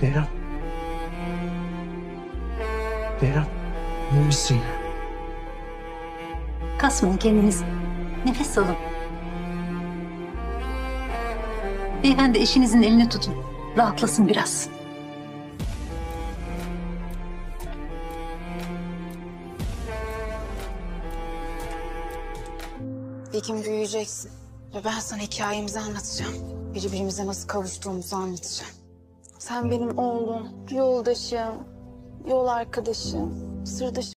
Zehra. Zehra. İyi misin? Kasmayın kendinizi. Nefes alın. Beyefendi eşinizin elini tutun. Rahatlasın biraz. Bir gün büyüyeceksin. Ve ben sana hikayemizi anlatacağım. Birbirimize nasıl kavuştuğumuzu anlatacağım. Sen benim oğlum, yoldaşım, yol arkadaşım, sırdaşım.